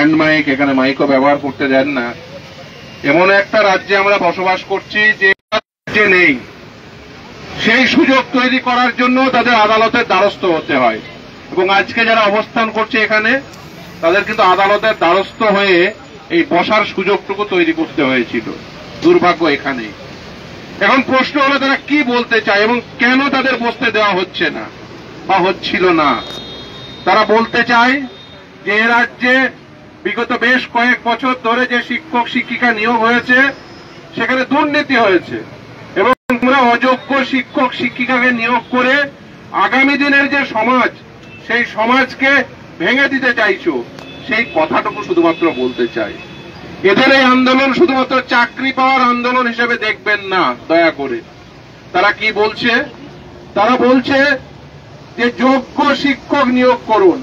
Hand mic, এখানে মাইকও ব্যবহার করতে দেন না। এমন একটা রাজ্যে আমরা বসবাস করছি যে রাজ্যে নেই। সেই সুযোগ তৈরি করার জন্য তাদের আদালতের দ্বারস্থ হতে হয়। এবং আজকে যারা অবস্থান করছে এখানে, তাদের কিন্তু আদালতের দ্বারস্থ হয়ে এই বসার সুযোগটুকু তৈরি করতে হয়েছিল। দুর্ভাগ্য এখানে এখন প্রশ্ন হলো, তারা কি বলতে চায় এবং কেন তাদের বসতে দেওয়া হচ্ছে না বা হচ্ছিল না? তারা বলতে চায় যে রাজ্যে বিগত বেশ কয়েক বছর ধরে যে শিক্ষক শিক্ষিকা নিয়োগ হয়েছে, সেখানে দুর্নীতি হয়েছে। এবং তোমরা অযোগ্য শিক্ষক শিক্ষিকাকে নিয়োগ করে আগামী দিনের যে সমাজ, সেই সমাজকে ভেঙে দিতে চাইছো, সেই কথাটুকু শুধুমাত্র বলতে চাই। এদের এই আন্দোলন শুধুমাত্র চাকরি পাওয়ার আন্দোলন হিসেবে দেখবেন না, দয়া করে। তারা কি বলছে? তারা বলছে যে যোগ্য শিক্ষক নিয়োগ করুন।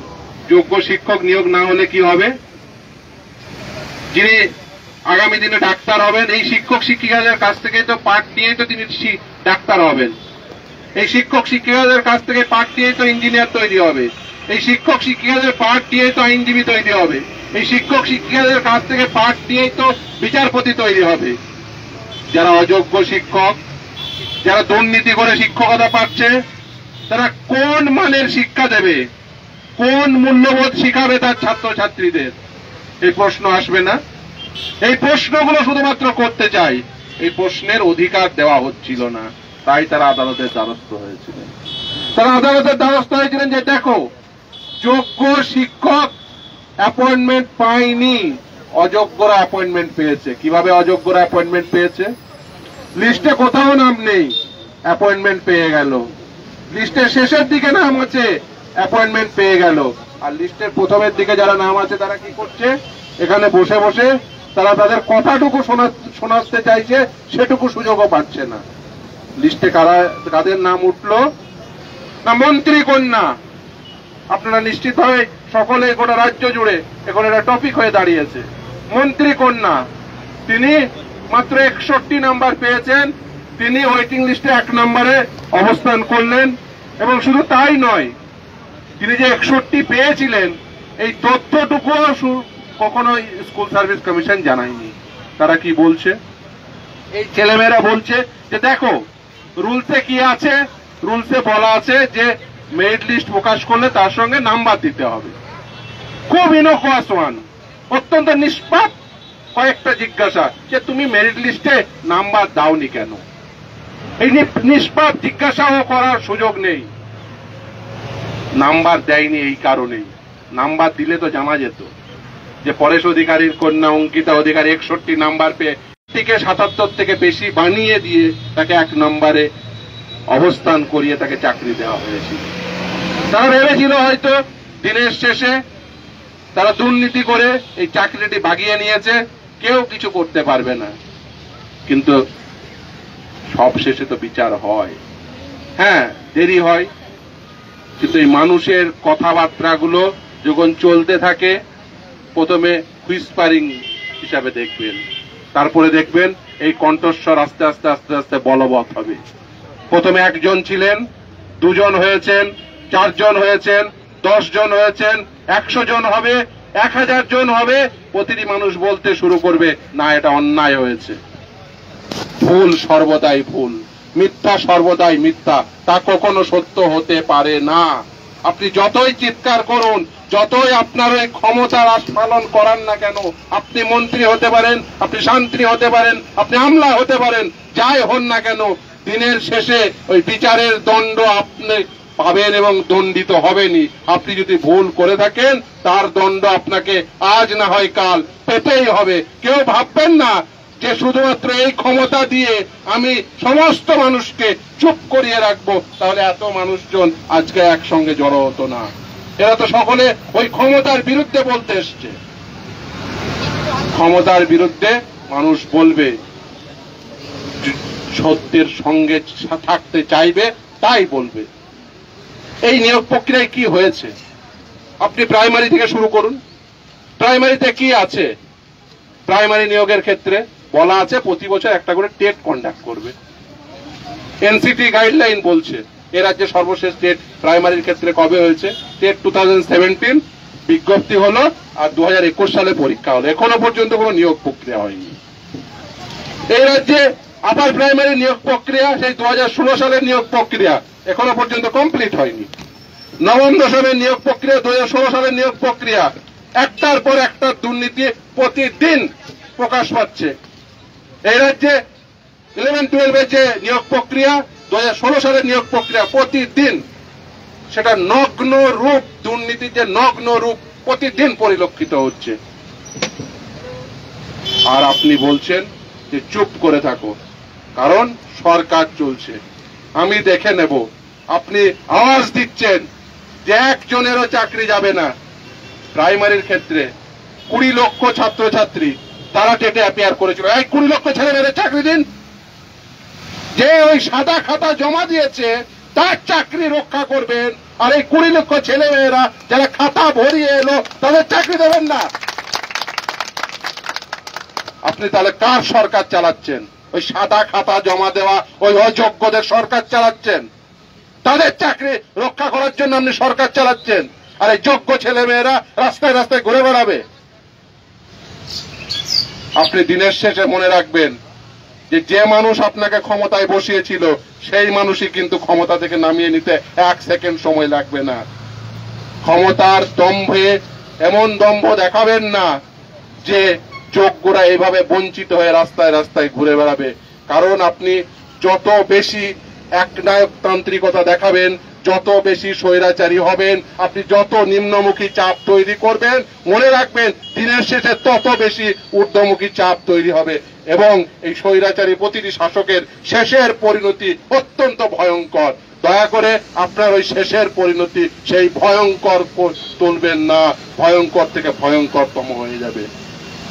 যোগ্য শিক্ষক নিয়োগ না হলে কি হবে? যিনি আগামী দিনে ডাক্তার হবেন, এই শিক্ষক শিক্ষিকাদের কাছ থেকে তো পাঠ নিয়েই তো তিনি ডাক্তার হবেন। এই শিক্ষক শিক্ষিকাদের কাছ থেকে পাঠ নিয়েই তো ইঞ্জিনিয়ার তৈরি হবে। এই শিক্ষক শিক্ষিকাদের পাঠ নিয়েই তো আইনজীবী তৈরি হবে। এই শিক্ষক শিক্ষিকাদের কাছ থেকে পাঠ নিয়েই তো বিচারপতি তৈরি হবে। যারা অযোগ্য শিক্ষক, যারা দুর্নীতি করে শিক্ষকতা পাচ্ছে, তারা কোন মানের শিক্ষা দেবে? কোন মূল্যবোধ শিখাবে তার ছাত্রছাত্রীদের? এই প্রশ্ন আসবে না। এই প্রশ্নগুলো শুধুমাত্র করতে চাই। এই প্রশ্নের অধিকার দেওয়া হচ্ছিল না। তাই তারা আদালতের দ্বারস্থ হয়েছিলেন। তারা আদালতের দ্বারস্থ হয়েছিলেন যে, দেখো, যোগ্য শিক্ষক অ্যাপয়েন্টমেন্ট পায়নি। অযোগ্যরা অ্যাপয়েন্টমেন্ট পেয়েছে। কীভাবে অযোগ্যরা অ্যাপয়েন্টমেন্ট পেয়েছে? লিস্টে কোথাও নাম নেই। অ্যাপয়েন্টমেন্ট পেয়ে গেল। লিস্টের শেষের দিকে নাম আছে। অ্যাপয়েন্টমেন্ট পেয়ে গেল। আর লিস্টের প্রথমের দিকে যারা নাম আছে তারা কি করছে? এখানে বসে বসে তারা তাদের কথাটুকু শোনা- শোনাতে চাইছে, সেটুকু সুযোগও পাচ্ছে না। লিস্টে কারা, কাদের নাম উঠল? না, মন্ত্রী কন্যা। আপনারা নিশ্চিত নিশ্চিতভাবে সকলে গোটা রাজ্য জুড়ে এখন এটা টপিক হয়ে দাঁড়িয়েছে। মন্ত্রী কন্যা। তিনি মাত্র একষট্টি নাম্বার পেয়েছেন। তিনি ওয়েটিং লিস্টে এক নম্বরে অবস্থান করলেন। এবং শুধু তাই নয় তিনি যে একষট্টি পেয়েছিলেন, এই তথ্যটুকুও কখনো স্কুল সার্ভিস কমিশন জানায়নি। তারা কি বলছে? এই ছেলেমেয়েরা বলছে যে, দেখো, রুলসে কি আছে? রুলসে বলা আছে যে, মেরিট লিস্ট প্রকাশ করলে তার সঙ্গে নাম্বার দিতে হবে। খুব ইনোকুয়াস ওয়ান। অত্যন্ত নিষ্পাপ কয়েকটা জিজ্ঞাসা যে, তুমি মেরিট লিস্টে নাম্বার দাওনি কেন? এই নিষ্পাপ জিজ্ঞাসাও করার সুযোগ নেই। নাম্বার দেয়নি এই কারণেই। নাম্বার দিলে তো জানা যেত যে পরেশ অধিকারীর কন্যা অঙ্কিতা অধিকারী একষট্টি নাম্বার পেয়ে থেকে সাতাত্তর থেকে বেশি বানিয়ে দিয়ে তাকে এক নম্বরে অবস্থান করিয়ে তাকে চাকরি দেওয়া হয়েছিল। তারা ভেবেছিল হয়তো দিনের শেষে তারা দুর্নীতি করে এই চাকরিটি বাগিয়ে নিয়েছে, কেউ কিছু করতে পারবে না। কিন্তু সব শেষে তো বিচার হয়। হ্যাঁ দেরি হয়। কিন্তু এই মানুষের কথাবার্তাগুলো যখন চলতে থাকে, প্রথমে হুইসপারিং হিসাবে দেখবেন। তারপরে দেখবেন এই কণ্ঠস্বর আস্তে আস্তে আস্তে আস্তে বলবৎ হবে। প্রথমে একজন ছিলেন, দুজন হয়েছেন, চারজন হয়েছেন দশ জন হয়েছেন, একশো জন হবে, এক হাজার জন হবে, প্রতিটি মানুষ বলতে শুরু করবে, না, এটা অন্যায় হয়েছে। ভুল সর্বদাই ভুল মিথ্যা সর্বদাই মিথ্যা, তা কখনো সত্য হতে পারে না। আপনি যতই চিৎকার করুন, যতই আপনার ওই ক্ষমতার আস্ফালন করান না কেন, আপনি মন্ত্রী হতে পারেন, আপনি শান্তি হতে পারেন, আপনি আমলা হতে পারেন, যাই হন না কেন, দিনের শেষে ওই বিচারের দণ্ড আপনি পাবেন এবং দণ্ডিত হবেনই। আপনি যদি ভুল করে থাকেন, তার দণ্ড আপনাকে আজ না হয় কাল পেতেই হবে। কেউ ভাববেন না যে শুধুমাত্র এই ক্ষমতা দিয়ে আমি সমস্ত মানুষকে চুপ করিয়ে রাখব, তাহলে এত মানুষজন আজকে একসঙ্গে জড়ো হতো না। এরা তো সকলে ওই ক্ষমতার বিরুদ্ধে বলতে এসছে। ক্ষমতার বিরুদ্ধে মানুষ বলবে, সত্যের সঙ্গে থাকতে চাইবে, তাই বলবে। এই নিয়োগ প্রক্রিয়ায় কি হয়েছে? আপনি প্রাইমারি থেকে শুরু করুন। প্রাইমারিতে কি আছে? প্রাইমারি নিয়োগের ক্ষেত্রে বলা আছে প্রতি বছর একটা করে টেট কন্ডাক্ট করবে। এনসিটি গাইডলাইন বলছে, এ রাজ্যে সর্বশেষ টেট প্রাইমারির ক্ষেত্রে কবে হয়েছে? টেট টু বিজ্ঞপ্তি হলো, আর দু হাজার একুশ সালে পরীক্ষা হলো। এখনও পর্যন্ত কোনো নিয়োগ প্রক্রিয়া হয়নি। এই রাজ্যে আপার প্রাইমারি নিয়োগ প্রক্রিয়া, সেই দু হাজার ষোলো সালের নিয়োগ প্রক্রিয়া এখনও পর্যন্ত কমপ্লিট হয়নি। নবম দশমের নিয়োগ প্রক্রিয়া, দু হাজার ষোলো সালের নিয়োগ প্রক্রিয়া, একটার পর একটা দুর্নীতি প্রতিদিন প্রকাশ পাচ্ছে। এই রাজ্যে ইলেভেন টুয়েলভের যে নিয়োগ প্রক্রিয়া দু হাজার ষোলো সালের নিয়োগ প্রক্রিয়া প্রতিদিন সেটা নগ্ন রূপ দুর্নীতির যে নগ্ন রূপ প্রতিদিন পরিলক্ষিত হচ্ছে। আর আপনি বলছেন যে চুপ করে থাকো, কারণ সরকার চলছে। আমি দেখে নেব, আপনি আওয়াজ দিচ্ছেন যে একজনেরও চাকরি যাবে না। প্রাইমারির ক্ষেত্রে কুড়ি লক্ষ ছাত্রছাত্রী তারা টেটে অ্যাপিয়ার করেছিল। এই কুড়ি লক্ষ ছেলে মেয়েদের চাকরি দিন। যে ওই সাদা খাতা জমা দিয়েছে, তার চাকরি রক্ষা করবেন। আর এই কুড়ি লক্ষ ছেলে মেয়েরা যারা খাতা ভরিয়ে এলো, তাদের চাকরি দেবেন না। আপনি তাহলে কার সরকার চালাচ্ছেন? ওই সাদা খাতা জমা দেওয়া, ওই অযোগ্যদের সরকার চালাচ্ছেন? তাদের চাকরি রক্ষা করার জন্য আপনি সরকার চালাচ্ছেন? আর এই যোগ্য ছেলে মেয়েরা রাস্তায় রাস্তায় ঘুরে বেড়াবে। আপনি দিনের শেষে মনে রাখবেন যে যে মানুষ আপনাকে ক্ষমতায় বসিয়েছিল, সেই মানুষই কিন্তু ক্ষমতা থেকে নামিয়ে নিতে এক সেকেন্ড সময় লাগবে না। ক্ষমতার দম্ভে এমন দম্ভ দেখাবেন না যে যোগ্যরা এভাবে বঞ্চিত হয়ে রাস্তায় রাস্তায় ঘুরে বেড়াবে। কারণ আপনি যত বেশি একনায়কতান্ত্রিকতা দেখাবেন যত বেশি স্বৈরাচারী হবেন, আপনি যত নিম্নমুখী চাপ তৈরি করবেন, মনে রাখবেন, দিনের শেষে তত বেশি ঊর্ধ্বমুখী চাপ তৈরি হবে এবং এই স্বৈরাচারী প্রতিটি শাসকের শেষের পরিণতি অত্যন্ত ভয়ঙ্কর। দয়া করে আপনার ওই শেষের পরিণতি সেই ভয়ঙ্কর কর- তুলবেন না। ভয়ঙ্কর থেকে ভয়ঙ্করতম হয়ে যাবে।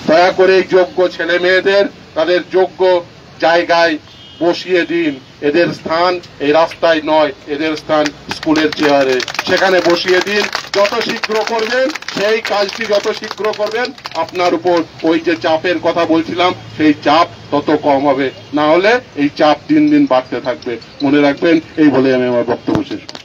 দয়া করে যোগ্য ছেলে মেয়েদের তাদের যোগ্য জায়গায় বসিয়ে দিন। এদের স্থান এই রাস্তায় নয়, এদের স্থান স্কুলের চেয়ারে। সেখানে বসিয়ে দিন, যত শীঘ্র করবেন, সেই কাজটি যত শীঘ্র করবেন, আপনার উপর ওই যে চাপের কথা বলছিলাম, সেই চাপ তত কম হবে। না হলে এই চাপ দিন দিন বাড়তে থাকবে। মনে রাখবেন, এই বলে আমি আমার বক্তব্য শেষ।